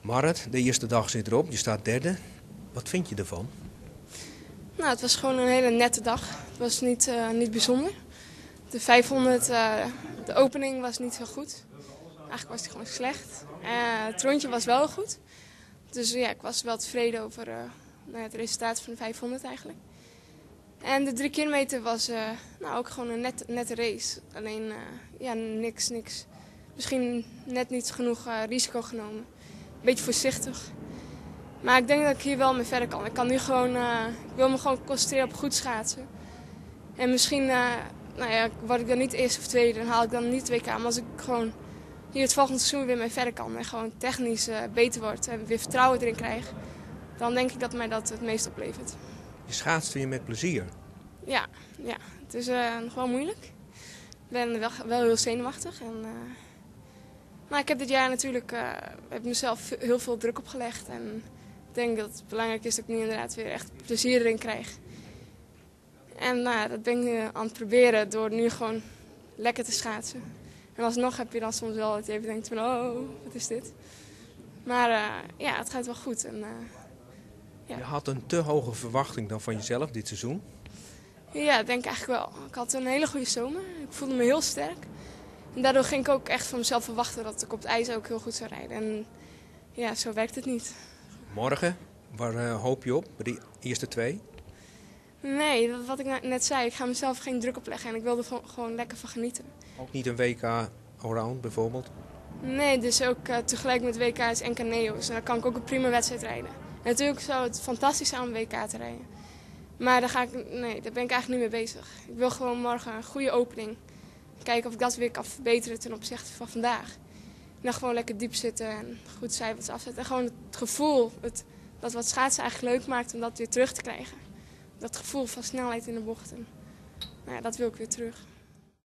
Marit, de eerste dag zit erop. Je staat derde. Wat vind je ervan? Nou, het was gewoon een hele nette dag. Het was niet, eh, niet bijzonder. De 500, eh, de opening was niet zo goed. Eigenlijk was die gewoon slecht. Eh, het rondje was wel goed. Dus ja, ik was wel tevreden over nou het resultaat van de 500 eigenlijk. En de drie kilometer was nou, ook gewoon een net, nette race. Alleen, ja, niks, niks. Misschien net niet genoeg risico genomen. Beetje voorzichtig. Maar ik denk dat ik hier wel mee verder kan. Ik kan nu gewoon, eh, ik wil me gewoon concentreren op goed schaatsen. En misschien, eh, nou ja, word ik dan niet eerste of tweede, dan haal ik dan niet WK. Maar als ik gewoon hier het volgende seizoen weer mee verder kan en gewoon technisch eh, beter word en weer vertrouwen erin krijg, dan denk ik dat mij dat het meest oplevert. Je schaatst weer met plezier. Ja, ja. het is nog wel moeilijk. Ik ben wel, wel heel zenuwachtig. En, maar ik heb dit jaar natuurlijk eh, heb mezelf heel veel druk opgelegd. En ik denk dat het belangrijk is dat ik nu inderdaad weer echt plezier erin krijg. En nou, dat ben ik nu aan het proberen door nu gewoon lekker te schaatsen. En alsnog heb je dan soms wel dat je even denkt van oh, wat is dit? Maar eh, ja, het gaat wel goed. En, eh, Ja. Je had een te hoge verwachting dan van jezelf dit seizoen. Ja, ik denk eigenlijk wel. Ik had een hele goede zomer. Ik voelde me heel sterk. En daardoor ging ik ook echt van mezelf verwachten dat ik op het ijs ook heel goed zou rijden. En ja, zo werkt het niet. Morgen, waar eh, hoop je op? De eerste twee? Nee, wat ik ne- net zei, ik ga mezelf geen druk opleggen en ik wil er gewoon- lekker van genieten. Ook niet een WK allround bijvoorbeeld? Nee, dus ook eh, tegelijk met WK's en Caneo's. En dan kan ik ook een prima wedstrijd rijden. En natuurlijk zou het fantastisch zijn om WK te rijden. Maar daar, ga ik, nee, daar ben ik eigenlijk niet mee bezig. Ik wil gewoon morgen een goede opening. Kijken of ik dat weer kan verbeteren ten opzichte van vandaag. En dan gewoon lekker diep zitten en goed cijfers afzetten. En gewoon het gevoel, het, dat wat schaatsen eigenlijk leuk maakt, om dat weer terug te krijgen. Dat gevoel van snelheid in de bochten. Nou ja, dat wil ik weer terug.